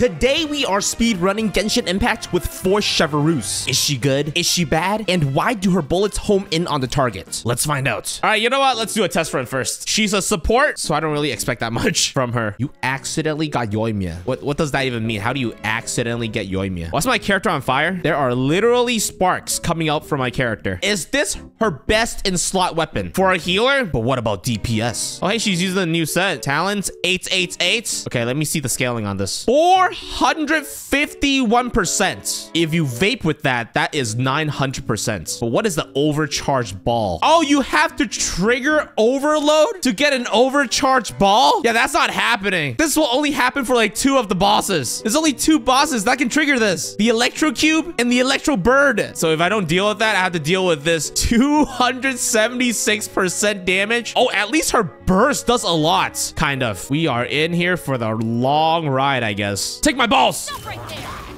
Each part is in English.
Today we are speedrunning Genshin Impact with Force Chevreuse. Is she good? Is she bad? And why do her bullets home in on the target? Let's find out. All right, you know what? Let's do a test run first. She's a support, so I don't really expect that much from her. You accidentally got Yoimiya. What, what does that even mean? How do you accidentally get Yoimiya? What's my character on fire? There are literally sparks coming out from my character. Is this her best in slot weapon? For a healer? But what about DPS? Oh, hey, she's using the new set. Talents 888. Okay, let me see the scaling on this. 451%. If you vape with that, that is 900%. But what is the overcharged ball? Oh, you have to trigger overload to get an overcharged ball? Yeah, that's not happening. This will only happen for like two of the bosses. There's only two bosses that can trigger this. The Electro Cube and the Electro Bird. So if I don't deal with that, I have to deal with this 276% damage. Oh, at least her burst does a lot, kind of. We are in here for the long ride, I guess. Take my balls.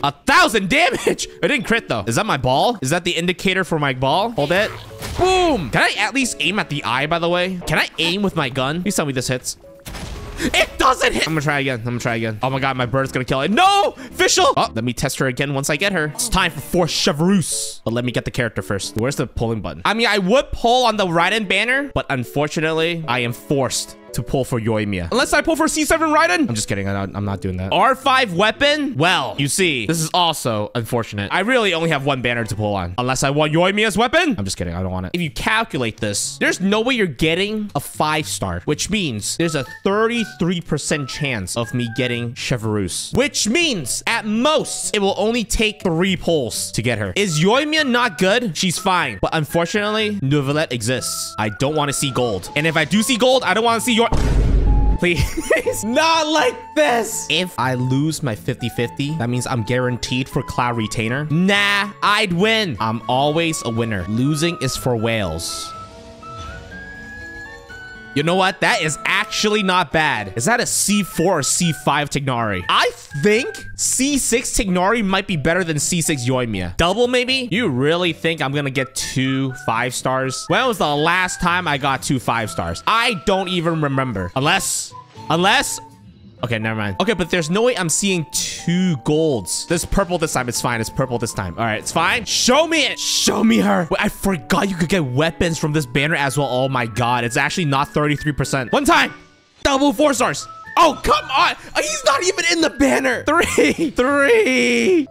A thousand damage. I didn't crit though. Is that my ball? Is that the indicator for my ball? Hold it. Boom. Can I at least aim at the eye, by the way? Can I aim with my gun? Please tell me this hits. It doesn't hit. I'm gonna try again. I'm gonna try again. Oh my god, my bird's gonna kill it. No! Fischl! Oh, let me test her again once I get her. It's time for Force Chevreuse. But let me get the character first. Where's the pulling button? I mean, I would pull on the Raiden banner, but unfortunately, I am forced to pull for Yoimiya. Unless I pull for C7 Raiden. I'm just kidding. I'm not, I'm not doing that. R5 weapon? Well, you see, this is also unfortunate. I really only have one banner to pull on. Unless I want Yoimiya's weapon. I'm just kidding. I don't want it. If you calculate this, there's no way you're getting a five star, which means there's a 33% chance of me getting Chevreuse, which means at most it will only take three pulls to get her. Is Yoimiya not good? She's fine. But unfortunately, Neuvillette exists. I don't want to see gold. And if I do see gold, I don't want to see your Please. Not like this. If I lose my 50-50, that means I'm guaranteed for Cloud Retainer. Nah, I'd win. I'm always a winner. Losing is for whales. You know what? That is actually not bad. Is that a C4 or C5 Tignari? I think C6 Tignari might be better than C6 Yoimiya. Double, maybe? You really think I'm gonna get two five stars? When was the last time I got two five stars? I don't even remember. Unless... Unless... Okay, never mind. Okay, but there's no way I'm seeing two golds. This purple this time. It's fine. It's purple this time. All right, it's fine. Show me it. Show me her. Wait, I forgot you could get weapons from this banner as well. Oh my god. It's actually not 33%. One time. Double four stars. Oh, come on. He's not even in the banner. Three. Three.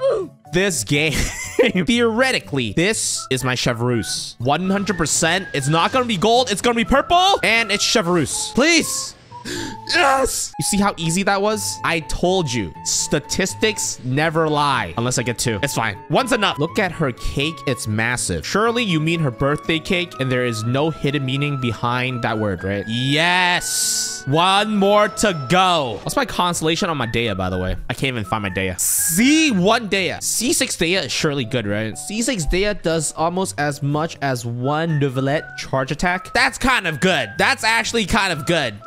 This game, theoretically, this is my Chevreuse. 100%. It's not going to be gold. It's going to be purple. And it's Chevreuse. Please. Yes! You see how easy that was? I told you. Statistics never lie. Unless I get two. It's fine. One's enough. Look at her cake. It's massive. Surely you mean her birthday cake and there is no hidden meaning behind that word, right? Yes! One more to go. What's my constellation on my Dehya, by the way? I can't even find my Dehya. C1 Dehya. C6 Dehya is surely good, right? C6 Dehya does almost as much as one Neuvillette charge attack. That's kind of good. That's actually kind of good.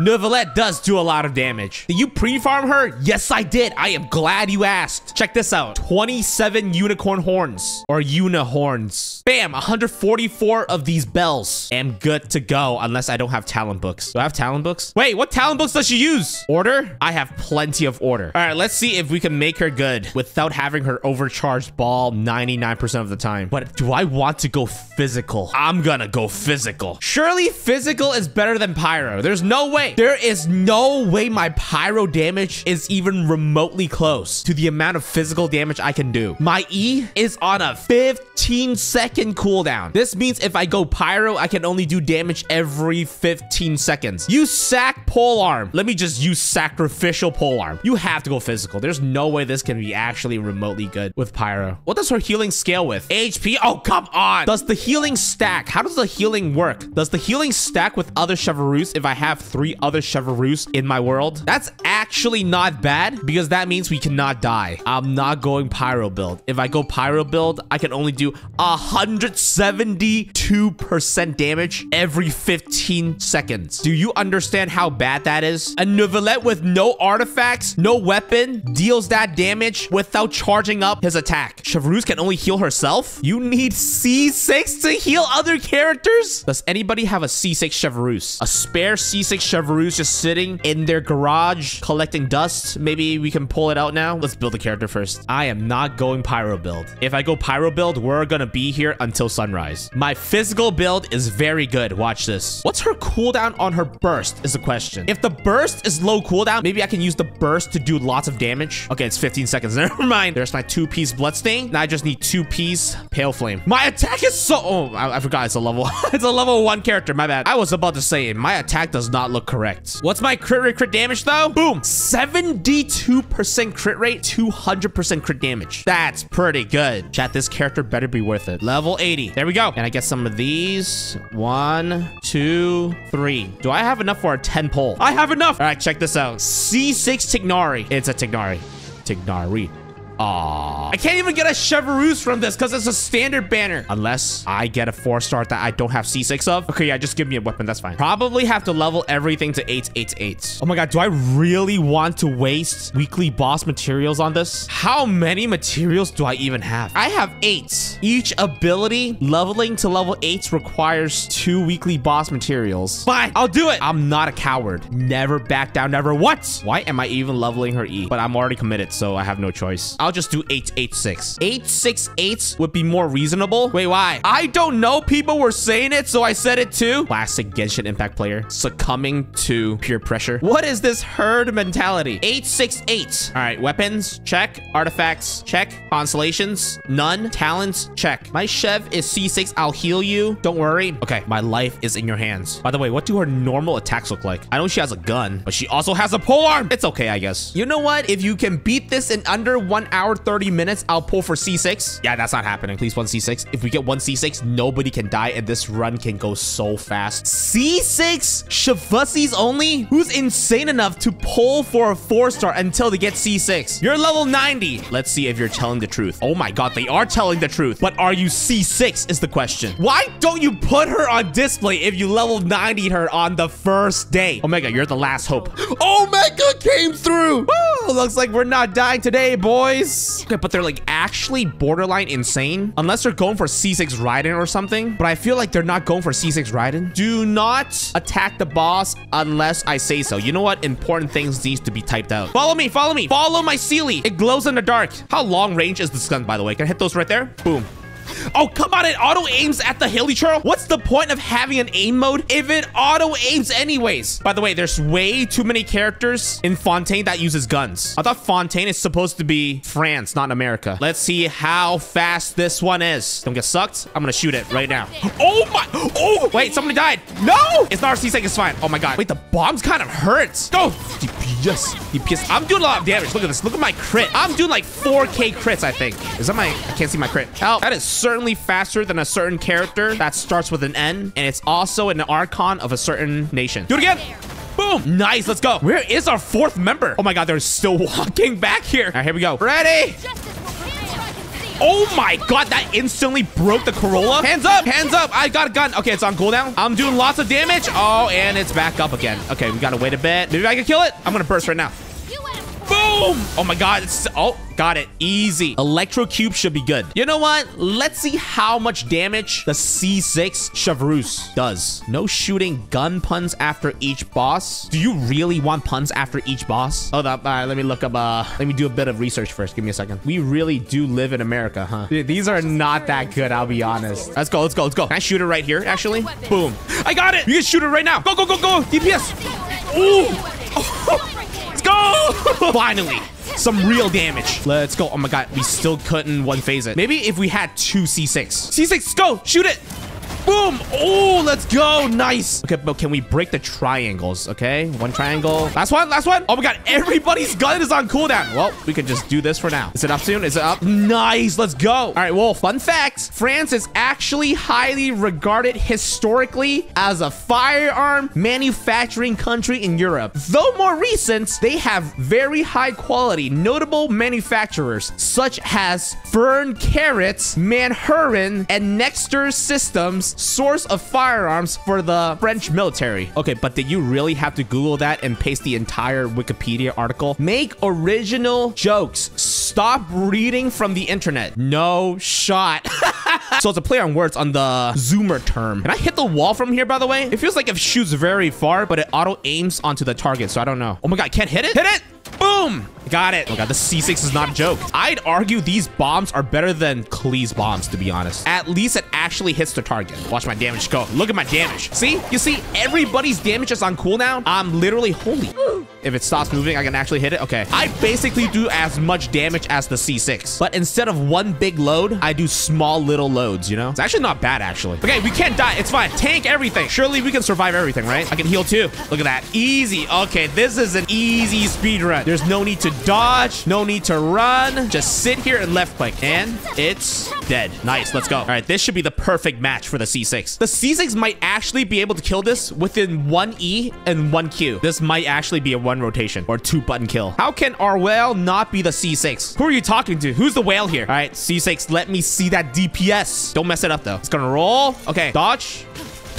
Neuvillette does do a lot of damage. Did you pre-farm her? Yes, I did. I am glad you asked. Check this out. 27 unicorn horns or unihorns. Bam, 144 of these bells. Am good to go unless I don't have talent books. Do I have talent books? Wait, what talent books does she use? Order? I have plenty of order. All right, let's see if we can make her good without having her overcharged ball 99% of the time. But do I want to go physical? I'm gonna go physical. Surely physical is better than pyro. There's no way. There is no way my pyro damage is even remotely close to the amount of physical damage I can do. My E is on a 15 second cooldown. This means if I go pyro, I can only do damage every 15 seconds. You sack pole arm. Let me just use sacrificial pole arm. You have to go physical. There's no way this can be actually remotely good with pyro. What does her healing scale with? HP? Oh, come on. Does the healing stack? How does the healing work? Does the healing stack with other Chevreuse if I have three other Chevreuse in my world? That's actually not bad because that means we cannot die. I'm not going pyro build. If I go pyro build, I can only do 172% damage every 15 seconds. Do you understand how bad that is? A Neuvillette with no artifacts, no weapon, deals that damage without charging up his attack. Chevreuse can only heal herself? You need C6 to heal other characters? Does anybody have a C6 Chevreuse? A spare C6 Chevreuse just sitting in their garage collecting dust. Maybe we can pull it out now. Let's build the character first. I am not going pyro build. If I go pyro build, we're gonna be here until sunrise. My physical build is very good. Watch this. What's her cooldown on her burst is the question. If the burst is low cooldown, maybe I can use the burst to do lots of damage. Okay, it's 15 seconds. Never mind. There's my two-piece bloodstain. Now I just need two-piece pale flame. My attack is so... Oh, I, I forgot it's a level... it's a level one character. My bad. I was about to say, my attack does not look correct. What's my crit rate crit damage though? Boom. 72% crit rate, 200% crit damage. That's pretty good. Chat, this character better be worth it. Level 80. There we go. And I get some of these. One, two, three. Do I have enough for a 10 pull? I have enough. All right, check this out. C6 Tignari. It's a Tignari. Tignari. Aww. I can't even get a Chevreuse from this because it's a standard banner. Unless I get a four star that I don't have C6 of. Okay, yeah, just give me a weapon. That's fine. Probably have to level everything to 888. Oh my god, do I really want to waste weekly boss materials on this? How many materials do I even have? I have eight. Each ability leveling to level 8 requires two weekly boss materials. Fine, I'll do it. I'm not a coward. Never back down, never. What? Why am I even leveling her E? But I'm already committed, so I have no choice. I'll just do 886. 868 would be more reasonable. Wait, why? I don't know. People were saying it, so I said it too. Classic Genshin Impact player succumbing to peer pressure. What is this herd mentality? 868. All right, weapons, check. Artifacts, check. Constellations, none. Talents, check. My Chev is C6. I'll heal you. Don't worry. Okay, my life is in your hands. By the way, what do her normal attacks look like? I know she has a gun, but she also has a pole arm. It's okay, I guess. You know what? If you can beat this in under one hour, 30 minutes, I'll pull for C6. Yeah, that's not happening. Please one C6. If we get one C6, nobody can die, and this run can go so fast. C6 Shavussis only? Who's insane enough to pull for a four star until they get C6? You're level 90. Let's see if you're telling the truth. Oh my god, they are telling the truth. But are you C6 is the question. Why don't you put her on display if you level 90 her on the first day? Omega, you're the last hope. Omega came through. Woo, looks like we're not dying today, boys. Okay, but they're like actually borderline insane. Unless they're going for C6 Raiden or something. But I feel like they're not going for C6 Raiden. Do not attack the boss unless I say so. You know what? Important things needs to be typed out. Follow me, follow me. Follow my Sealy. It glows in the dark. How long range is this gun, by the way? Can I hit those right there? Boom. Oh, come on, it auto aims at the hilichurl? What's the point of having an aim mode if it auto aims anyways? By the way, there's way too many characters in Fontaine that uses guns. I thought Fontaine is supposed to be France, not America. Let's see how fast this one is. Don't get sucked. I'm gonna shoot it right now. Oh my, oh, wait, somebody died. No, it's not RC it's fine. Oh my God. Wait, the bombs kind of hurts. Go. DPS, DPS. I'm doing a lot of damage. Look at this. Look at my crit. I'm doing like 4K crits, I think. Is that my, I can't see my crit. Help. That is certainly faster than a certain character that starts with an N, and it's also an Archon of a certain nation. Do it again. Boom. Nice. Let's go. Where is our fourth member? Oh my God, they're still walking back here. All right, here we go. Ready? Oh my god, that instantly broke the Corolla. Hands up, hands up. I got a gun. Okay, it's on cooldown. I'm doing lots of damage. Oh, and it's back up again. Okay, we gotta wait a bit. Maybe I can kill it. I'm gonna burst right now. Boom! Oh my god, it's... Oh, got it. Easy. Electro Cube should be good. You know what? Let's see how much damage the C6 Chevreuse does. No shooting gun puns after each boss. Do you really want puns after each boss? Hold up. All right, let me look up... Uh, let me do a bit of research first. Give me a second. We really do live in America, huh? Dude, these are not that good, I'll be honest. Let's go, let's go, let's go. Can I shoot it right here, actually? Boom. I got it! You can shoot it right now. Go, go, go, go! DPS! Ooh! go! Finally, some real damage. Let's go. Oh my god, we still couldn't one phase it. Maybe if we had two C6. C6, go! Shoot it! Boom! Oh, let's go. Nice. Okay, but can we break the triangles? Okay, one triangle. Last one, last one. Oh my god, everybody's gun is on cooldown. Well, we can just do this for now. Is it up soon? Is it up? Nice. Let's go. All right, well, fun fact. France is actually highly regarded historically as a firearm manufacturing country in Europe. Though more recent, they have very high quality, notable manufacturers such as Fern Carrots, Manurhin, and Nexter Systems source of firearms for the French military. Okay, but did you really have to Google that and paste the entire Wikipedia article? Make original jokes. Stop reading from the internet. No shot. so it's a play on words on the zoomer term. Can I hit the wall from here, by the way? It feels like it shoots very far, but it auto aims onto the target, so I don't know. Oh my god, can't hit it? Hit it! Boom! Got it. Oh god, the C6 is not a joke. I'd argue these bombs are better than Klee's bombs, to be honest. At least it actually hits the target. Watch my damage go. Look at my damage. See? You see, everybody's damage is on cooldown. I'm literally, holy. If it stops moving, I can actually hit it. Okay. I basically do as much damage as the C6. But instead of one big load, I do small little loads, you know? It's actually not bad, actually. Okay, we can't die. It's fine. Tank everything. Surely we can survive everything, right? I can heal too. Look at that. Easy. Okay, this is an easy speed run. There's no need to dodge, no need to run. Just sit here and left click. And it's dead. Nice, let's go. All right, this should be the perfect match for the C6. The C6 might actually be able to kill this within one E and one Q. This might actually be a one rotation or two button kill. How can our whale not be the C6? Who are you talking to? Who's the whale here? All right, C6, let me see that DPS. Don't mess it up though. It's gonna roll. Okay, dodge.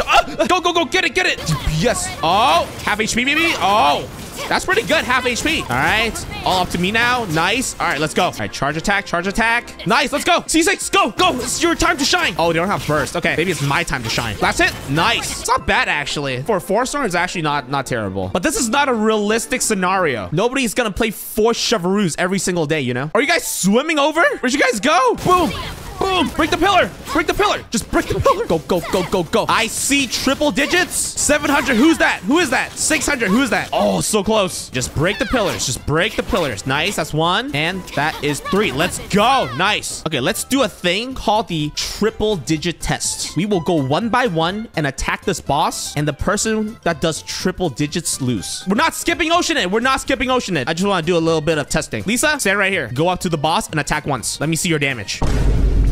Uh, go, go, go, get it, get it. DPS. Oh, half HP, baby. Oh, that's pretty good. Half HP. All right. All up to me now. Nice. All right, let's go. All right, charge attack, charge attack. Nice. Let's go. C6, go, go. It's your time to shine. Oh, they don't have burst. Okay, maybe it's my time to shine. That's it. Nice. It's not bad, actually. For a four star, it's actually not, not terrible. But this is not a realistic scenario. Nobody's going to play four Chevreuse every single day, you know? Are you guys swimming over? Where'd you guys go? Boom. Boom! Break the pillar! Break the pillar! Just break the pillar! Go, go, go, go, go. I see triple digits. 700. Who's that? Who is that? 600. Who's that? Oh, so close. Just break the pillars. Just break the pillars. Nice. That's one. And that is three. Let's go. Nice. Okay, let's do a thing called the triple digit test. We will go one by one and attack this boss. And the person that does triple digits lose. We're not skipping Oceanid. We're not skipping Oceanid. I just want to do a little bit of testing. Lisa, stand right here. Go up to the boss and attack once. Let me see your damage.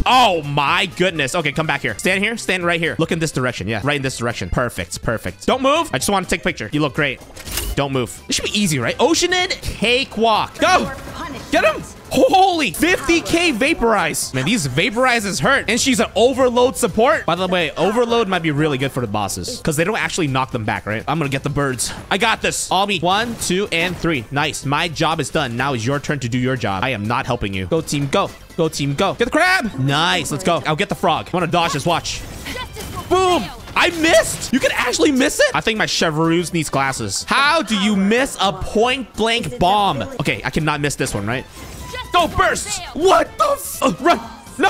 Oh my goodness. Okay, come back here. Stand here. Stand right here. Look in this direction. Yeah, right in this direction. Perfect. Perfect. Don't move. I just want to take a picture. You look great. Don't move. This should be easy, right? Oceanid cakewalk. Go. Get him. Holy 50k vaporize. Man, these vaporizes hurt. And she's an overload support. By the way, overload might be really good for the bosses because they don't actually knock them back, right? I'm gonna get the birds. I got this. All me. One, two, and three. Nice. My job is done. Now is your turn to do your job. I am not helping you. Go team, go. Go team, go. Get the crab. Nice. Let's go. I'll get the frog. I want to dodge this. Watch. Boom. I missed. You can actually miss it. I think my Chevreuse needs glasses. How do you miss a point blank bomb? Okay, I cannot miss this one, right? Go burst! What the f- uh, Run! No!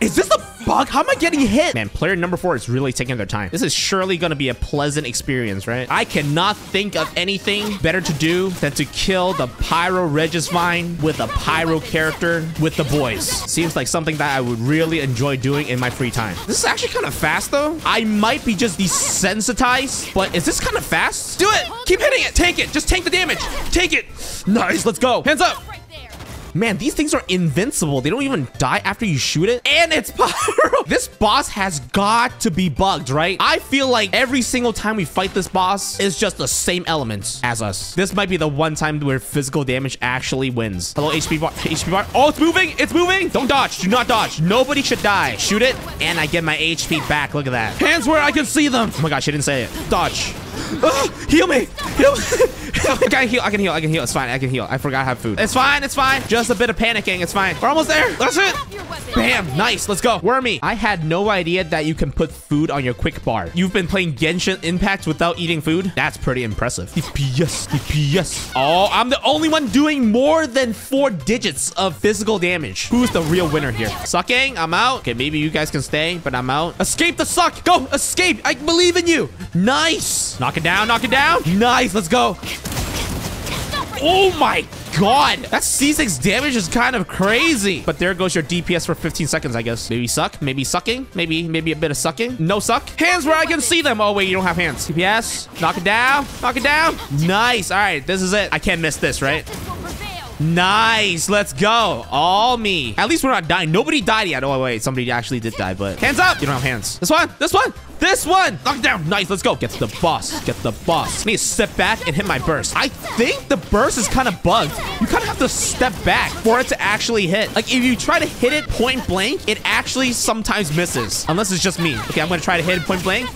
Is this a bug? How am I getting hit? Man, player number four is really taking their time. This is surely going to be a pleasant experience, right? I cannot think of anything better to do than to kill the Pyro Regisvine with a Pyro character with the boys. Seems like something that I would really enjoy doing in my free time. This is actually kind of fast, though. I might be just desensitized, but is this kind of fast? Do it! Keep hitting it! Take it! Just take the damage! Take it! Nice, let's go! Hands up! Man, these things are invincible. They don't even die after you shoot it. And it's pyro. This boss has got to be bugged, right? I feel like every single time we fight this boss is just the same elements as us. This might be the one time where physical damage actually wins. Hello, HP bar. HP bar. Oh, it's moving. It's moving. Don't dodge. Do not dodge. Nobody should die. Shoot it, and I get my HP back. Look at that. Hands where I can see them. Oh my gosh, she didn't say it. Dodge. Ugh, heal me. Heal me. I can heal. I can heal. I can heal. It's fine. I can heal. I forgot I have food. It's fine. It's fine. Just a bit of panicking. It's fine. We're almost there. That's it. Bam. Nice. Let's go. Wormy. I had no idea that you can put food on your quick bar. You've been playing Genshin Impact without eating food? That's pretty impressive. DPS. DPS. Oh, I'm the only one doing more than four digits of physical damage. Who's the real winner here? Sucking. I'm out. Okay, maybe you guys can stay, but I'm out. Escape the suck. Go. Escape. I believe in you. Nice. Knock it down. Knock it down. Nice. Let's go. Oh my god. That C6 damage is kind of crazy. But there goes your DPS for 15 seconds, I guess. Maybe suck. Maybe sucking. Maybe maybe a bit of sucking. No suck. Hands where I can see them. Oh, wait. You don't have hands. DPS. Knock it down. Knock it down. Nice. All right. This is it. I can't miss this, right? Nice. Let's go. All me. At least we're not dying. Nobody died yet. Oh, wait. Somebody actually did die, but... Hands up. You don't have hands. This one. This one. This one. Knock it down. Nice. Let's go. Get the boss. Get the boss. I need to step back and hit my burst. I think the burst is kind of bugged. You kind of have to step back for it to actually hit. Like, if you try to hit it point blank, it actually sometimes misses. Unless it's just me. Okay, I'm going to try to hit it point blank.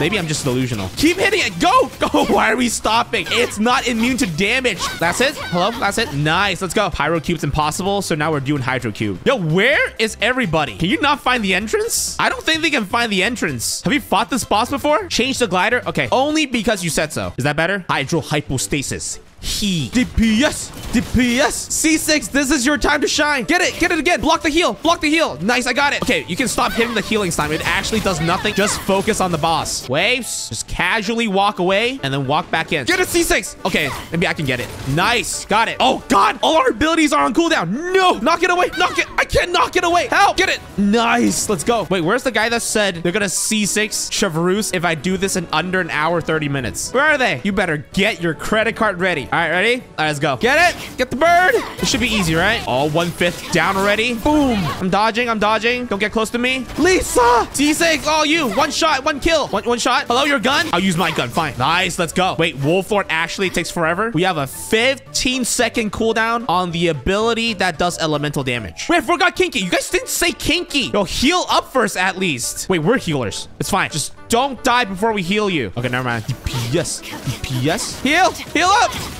Maybe I'm just delusional. Keep hitting it. Go. Go. Why are we stopping? It's not immune to damage. That's it. Hello? That's it. Nice. Let's go. Pyro Cube's impossible. So now we're doing Hydro Cube. Yo, where is everybody? Can you not find the entrance? I don't think they can find the entrance. Have you fought this boss before? Change the glider? Okay. Only because you said so. Is that better? Hydro Hypostasis. He. DPS. DPS. C6, this is your time to shine. Get it. Get it again. Block the heal. Block the heal. Nice. I got it. Okay, you can stop hitting the healing slime. It actually does nothing. Just focus on the boss. Waves. Just casually walk away and then walk back in. Get a C6. Okay, maybe I can get it. Nice. Got it. Oh, God. All our abilities are on cooldown. No. Knock it away. Knock it. I can't knock it away. Help. Get it. Nice. Let's go. Wait, where's the guy that said they're to C6 Chevreuse if I do this in under an hour, 30 minutes? Where are they? You better get your credit card ready. All right, ready? All right, let's go. Get it. Get the bird. This should be easy, right? All one fifth down already. Boom. I'm dodging. I'm dodging. Don't get close to me. Lisa. C6. All you. One shot. One kill. One, one shot. Hello, your gun? I'll use my gun. Fine. Nice. Let's go. Wait, Wolf Lord actually takes forever. We have a 15 second cooldown on the ability that does elemental damage. Wait, I forgot Kinky. You guys didn't say Kinky. Yo, heal up first at least. Wait, we're healers. It's fine. Just don't die before we heal you. Okay, never mind. DPS. DPS. Heal. Heal up.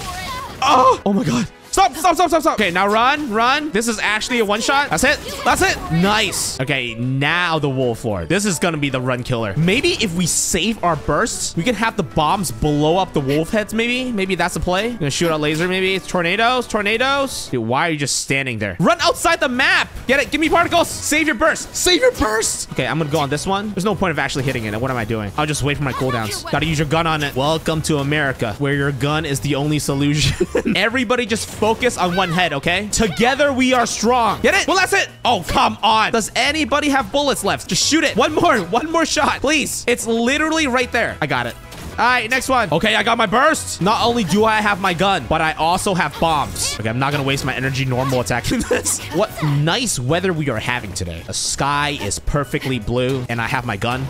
Oh, oh my god. Stop, stop, stop, stop, stop. Okay, now run, run. This is actually a one shot. That's it. That's it. Nice. Okay, now the Wolf Lord. This is gonna be the run killer. Maybe if we save our bursts, we can have the bombs blow up the wolf heads, maybe? Maybe that's the play. Gonna shoot a laser, maybe. It's tornadoes, tornadoes. Dude, why are you just standing there? Run outside the map. Get it. Give me particles. Save your burst. Save your burst. Okay, I'm gonna go on this one. There's no point of actually hitting it. What am I doing? I'll just wait for my cooldowns. Gotta use your gun on it. Welcome to America, where your gun is the only solution. Everybody just focus on one head, okay? Together we are strong. Get it? Well, that's it. Oh, come on. Does anybody have bullets left? Just shoot it. One more. One more shot, please. It's literally right there. I got it. All right, next one. Okay, I got my burst. Not only do I have my gun, but I also have bombs. Okay, I'm not gonna waste my energy normal attacking this. What nice weather we are having today. The sky is perfectly blue, and I have my gun.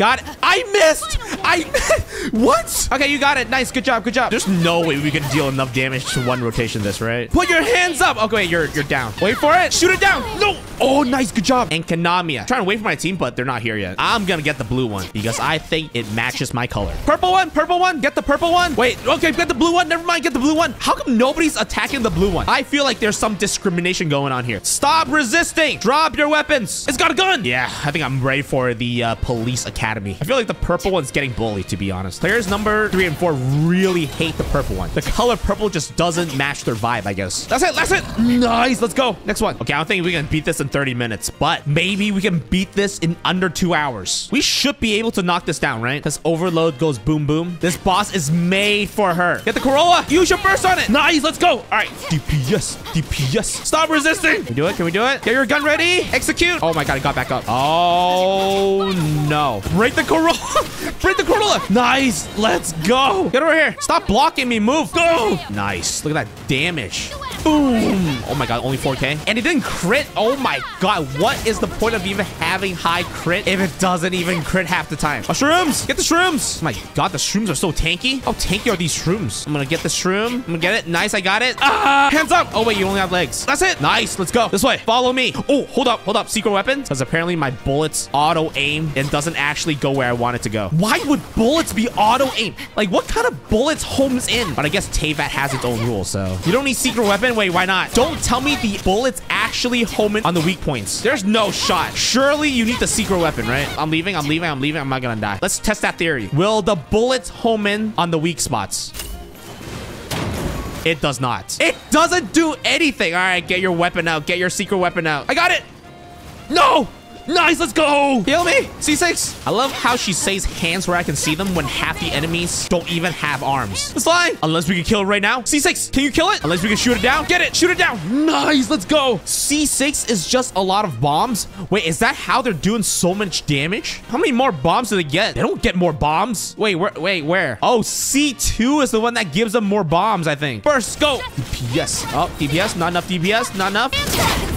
Got it. I missed. I missed. What? Okay, you got it. Nice. Good job. Good job. There's no way we can deal enough damage to one rotation this, right? Put your hands up. Okay, wait, you're you're down. Wait for it. Shoot it down. No. Oh, nice. Good job. And Kanamia. Trying to wait for my team, but they're not here yet. I'm gonna get the blue one because I think it matches my color. Purple one. Purple one. Get the purple one. Wait. Okay, get the blue one. Never mind. Get the blue one. How come nobody's attacking the blue one? I feel like there's some discrimination going on here. Stop resisting. Drop your weapons. It's got a gun. Yeah, I think I'm ready for the uh, police academy. I feel like the purple one's getting bullied, to be honest. Players number three and four really hate the purple one. The color purple just doesn't match their vibe, I guess. That's it. That's it. Nice. Let's go. Next one. Okay, I don't think we can beat this in 30 minutes, but maybe we can beat this in under two hours. We should be able to knock this down, right? Because overload goes boom, boom. This boss is made for her. Get the Corolla. Use your burst on it. Nice. Let's go. All right. DPS. DPS. Stop resisting. Can we do it? Can we do it? Get your gun ready. Execute. Oh my God. It got back up. Oh no. Break the Corolla. Break the Corolla. Nice. Let's go. Get over here. Stop blocking me. Move. Go. Nice. Look at that damage. Boom. Oh my god, only 4k. And it didn't crit. Oh my god, what is the point of even having high crit if it doesn't even crit half the time? Mushrooms! Get the shrooms! Oh my god, the shrooms are so tanky. How tanky are these shrooms? I'm gonna get the shroom. I'm gonna get it. Nice, I got it. Ah! Hands up! Oh wait, you only have legs. That's it. Nice, let's go. This way. Follow me. Oh, hold up, hold up. Secret weapons? Because apparently my bullets auto-aim and doesn't actually go where I want it to go. Why would bullets be auto-aim? Like, what kind of bullets homes in? But I guess Teyvat has its own rules, so. You don't need secret weapon? Wait, why not? Don't tell me the bullets actually home in on the weak points. There's no shot. Surely you need the secret weapon, right? I'm leaving, I'm leaving, I'm leaving. I'm not gonna die. Let's test that theory. Will the bullets home in on the weak spots? It does not. It doesn't do anything. All right, get your weapon out. Get your secret weapon out. I got it. No. Nice, let's go. Heal me. C6. I love how she says hands where I can see them when half the enemies don't even have arms. It's fine. Unless we can kill it right now. C6, can you kill it? Unless we can shoot it down. Get it. Shoot it down. Nice, let's go. C6 is just a lot of bombs. Wait, is that how they're doing so much damage? How many more bombs do they get? They don't get more bombs. Wait, where? Wait, where? Oh, C2 is the one that gives them more bombs, I think. First, go. DPS. Oh, DPS. Not enough DPS. Not enough.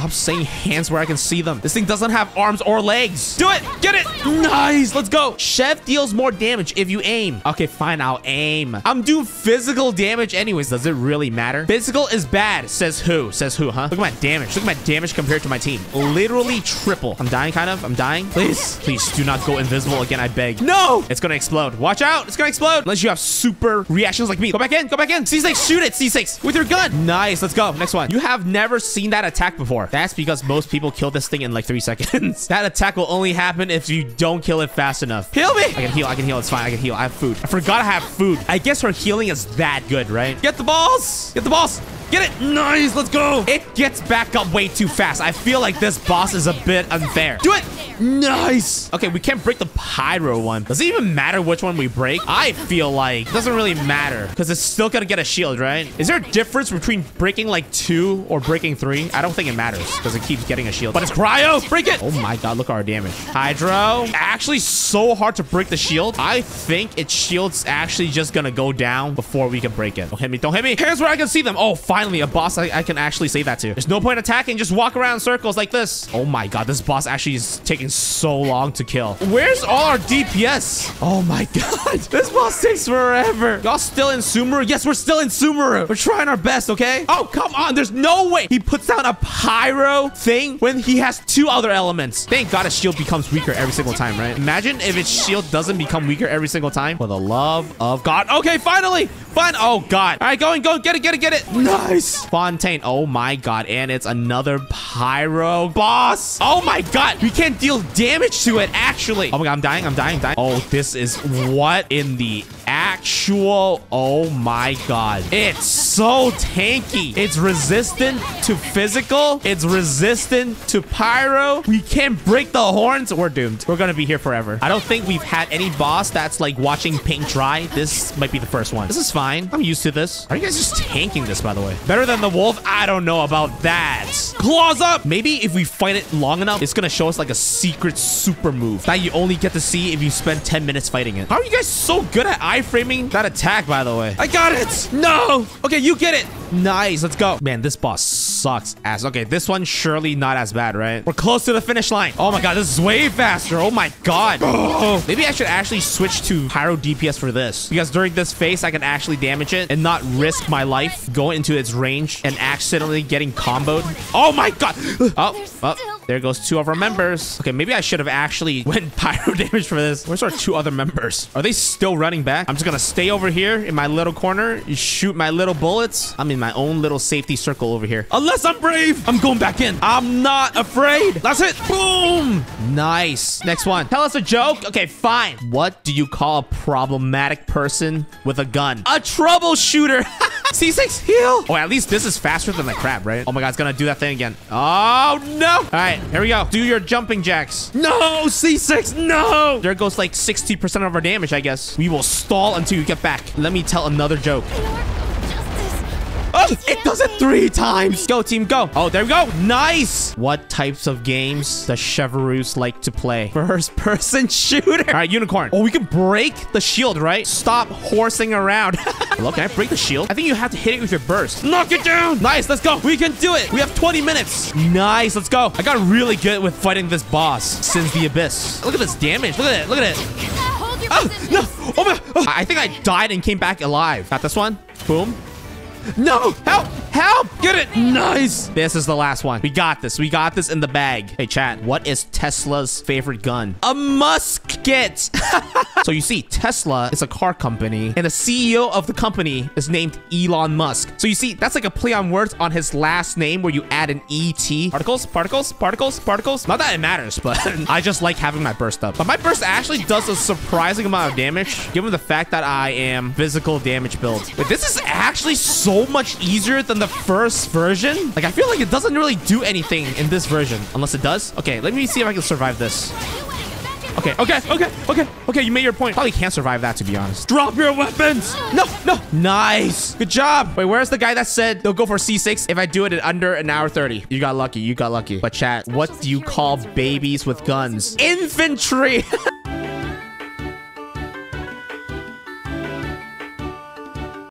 Stop saying hands where I can see them. This thing doesn't have arms or legs. Do it. Get it. Nice. Let's go. Chef deals more damage if you aim. Okay, fine. I'll aim. I'm doing physical damage anyways. Does it really matter? Physical is bad. Says who? Says who, huh? Look at my damage. Look at my damage compared to my team. Literally triple. I'm dying, kind of. I'm dying. Please. Please do not go invisible again. I beg. No. It's going to explode. Watch out. It's going to explode. Unless you have super reactions like me. Go back in. Go back in. C6, shoot it. C6 with your gun. Nice. Let's go. Next one. You have never seen that attack before. That's because most people kill this thing in like three seconds. that attack will only happen if you don't kill it fast enough. Heal me. I can heal. I can heal. It's fine. I can heal. I have food. I forgot I have food. I guess her healing is that good, right? Get the balls. Get the balls. Get it. Nice. Let's go. It gets back up way too fast. I feel like this boss is a bit unfair. Do it. Nice. Okay, we can't break the pyro one. Does it even matter which one we break? I feel like it doesn't really matter because it's still gonna get a shield, right? Is there a difference between breaking like two or breaking three? I don't think it matters because it keeps getting a shield. But it's cryo. Break it. Oh my god, look at our damage. Hydro. Actually, so hard to break the shield. I think its shield's actually just gonna go down before we can break it. Don't hit me. Don't hit me. Here's where I can see them. Oh, finally, a boss I, I can actually say that to. There's no point attacking. Just walk around circles like this. Oh my god, this boss actually is taking so long to kill. Where's all our DPS? Oh my god. This boss takes forever. Y'all still in Sumeru? Yes, we're still in Sumeru. We're trying our best, okay? Oh, come on. There's no way he puts down a pyro thing when he has two other elements. Thank god his shield becomes weaker every single time, right? Imagine if its shield doesn't become weaker every single time. For the love of God. Okay, finally. Fine. Oh god. All right, going, go. Get it, get it, get it. Nice. Fontaine. Oh my god. And it's another pyro boss. Oh my god. We can't deal damage to it, actually. Oh my god, I'm dying. I'm dying. I'm dying. Oh, this is what in the actual... Oh my god. It's so tanky. It's resistant to physical. It's resistant to pyro. We can't break the horns. We're doomed. We're gonna be here forever. I don't think we've had any boss that's like watching paint dry. This might be the first one. This is fine. I'm used to this. Are you guys just tanking this, by the way? Better than the wolf? I don't know about that. Claws up! Maybe if we fight it long enough, it's gonna show us like a secret super move that you only get to see if you spend 10 minutes fighting it. How are you guys so good at iframing that attack, by the way? I got it! No! Okay, you get it! Nice, let's go. Man, this boss sucks ass. Okay, this one surely not as bad, right? We're close to the finish line. Oh my god, this is way faster. Oh my god. Oh, maybe I should actually switch to Pyro DPS for this. Because during this phase, I can actually damage it and not risk my life going into its range and accidentally getting comboed. Oh my god. Oh, oh, there goes two of our members. Okay, maybe I should have actually went Pyro damage for this. Where's our two other members? Are they still running back? I'm just gonna stay over here in my little corner, shoot my little bullets. I'm in my own little safety circle over here. Unless I'm brave, I'm going back in. I'm not afraid. That's it. Boom. Nice. Next one. Tell us a joke. Okay, fine. What do you call a problematic person with a gun? A troubleshooter. C6 heal. Oh, at least this is faster than the crab, right? Oh my god, it's gonna do that thing again. Oh no. All right, here we go. Do your jumping jacks. No, C6, no. There goes like 60% of our damage, I guess. We will stall until you get back. Let me tell another joke. Justice. It does it three times. Go, team, go. Oh, there we go. Nice. What types of games does Chevreuse like to play? First person shooter. All right, unicorn. Oh, we can break the shield, right? Stop horsing around. Hello, can I break the shield? I think you have to hit it with your burst. Knock it down. Nice, let's go. We can do it. We have 20 minutes. Nice, let's go. I got really good with fighting this boss since the abyss. Look at this damage. Look at it. Look at it. Oh, no. Oh, my. Oh, I think I died and came back alive. Got this one. Boom. No! Help! Help! Get it! Nice! This is the last one. We got this. We got this in the bag. Hey, chat. What is Tesla's favorite gun? A musket! so you see, Tesla is a car company, and the CEO of the company is named Elon Musk. So you see, that's like a play on words on his last name where you add an ET. Particles, particles, particles, particles. Not that it matters, but I just like having my burst up. But my burst actually does a surprising amount of damage, given the fact that I am physical damage build. But this is actually so much easier than the first version. Like, I feel like it doesn't really do anything in this version, unless it does. Okay, let me see if I can survive this. Okay, okay, okay, okay, okay, you made your point. Probably can't survive that, to be honest. Drop your weapons! No, no! Nice! Good job! Wait, where's the guy that said they'll go for C6 if I do it in under an hour 30? You got lucky, you got lucky. But chat, what do you call babies with guns? Infantry!